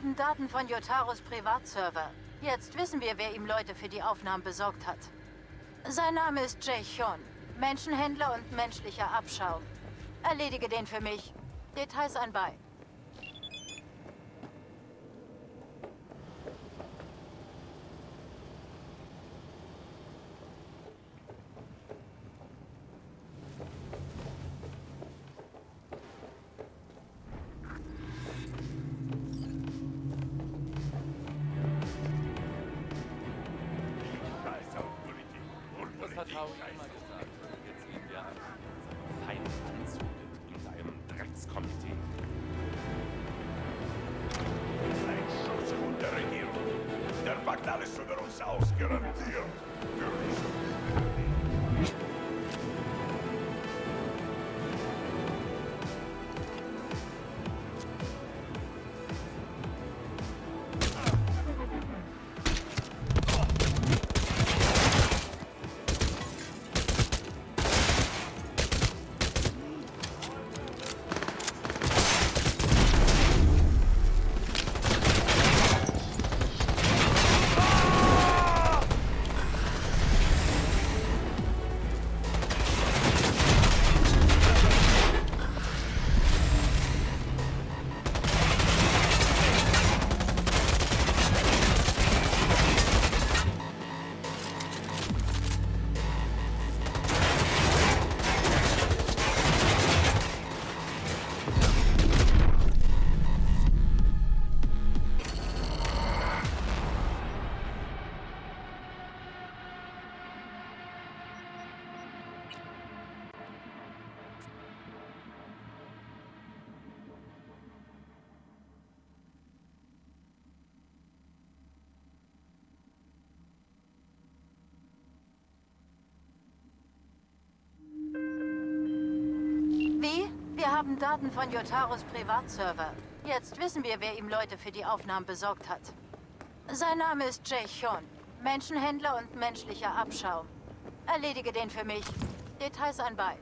haben Daten von Yotaros Privatserver. Jetzt wissen wir, wer ihm Leute für die Aufnahmen besorgt hat. Sein Name ist Jay Chon. Menschenhändler und menschlicher Abschaum. Erledige den für mich. Details anbei. habe ich einmal gesagt. Jetzt gehen wir an Fein anzündet in einem Dreckskomitee. Ein Schutzhund der Regierung. Der Pakt alles über uns ausgerannt garantiert. Für die haben Daten von Yotaros Privatserver. Jetzt wissen wir, wer ihm Leute für die Aufnahmen besorgt hat. Sein Name ist Jay Chon. Menschenhändler und menschlicher Abschaum. Erledige den für mich. Details anbei.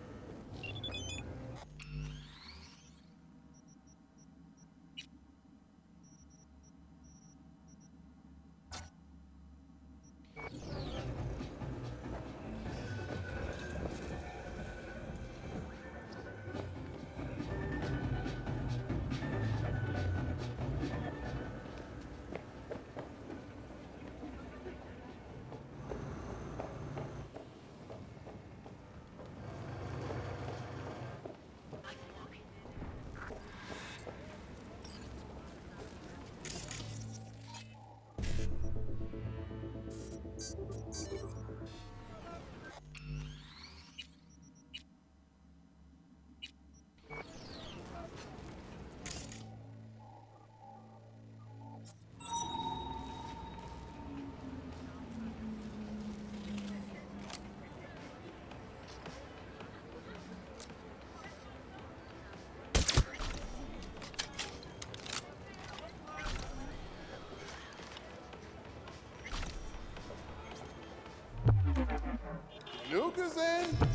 Susan!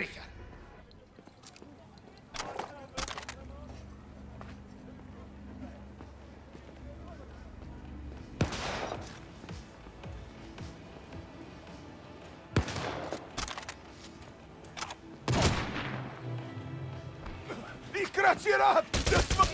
Richard. Ik kratje raad!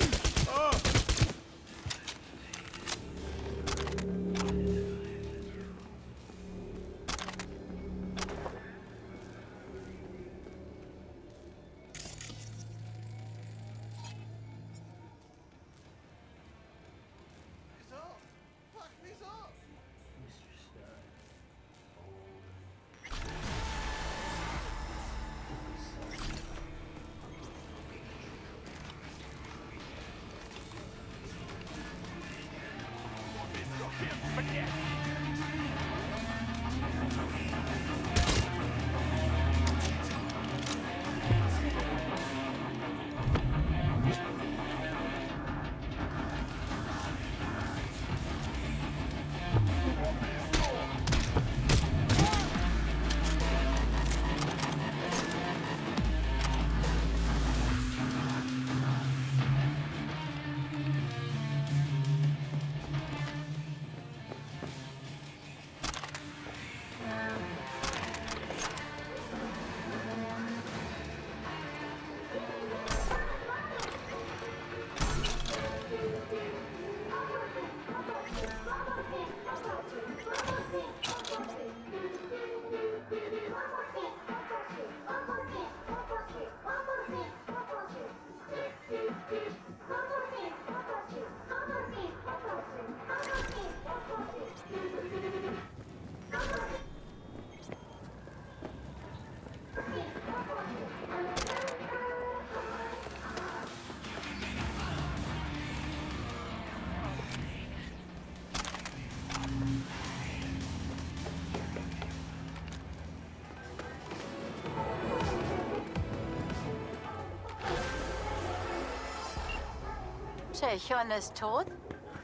Chechon ist tot?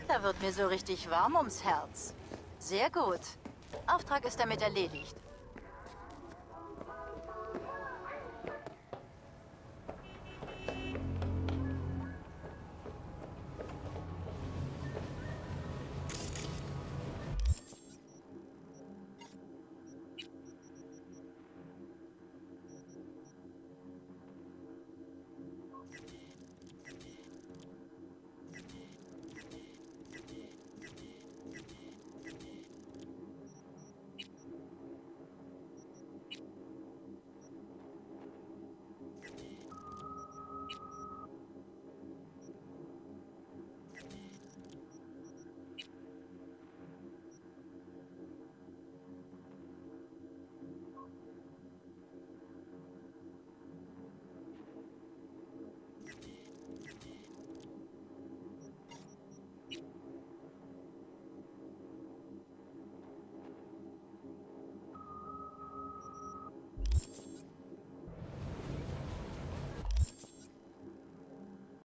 Da wird mir so richtig warm ums Herz. Sehr gut. Auftrag ist damit erledigt.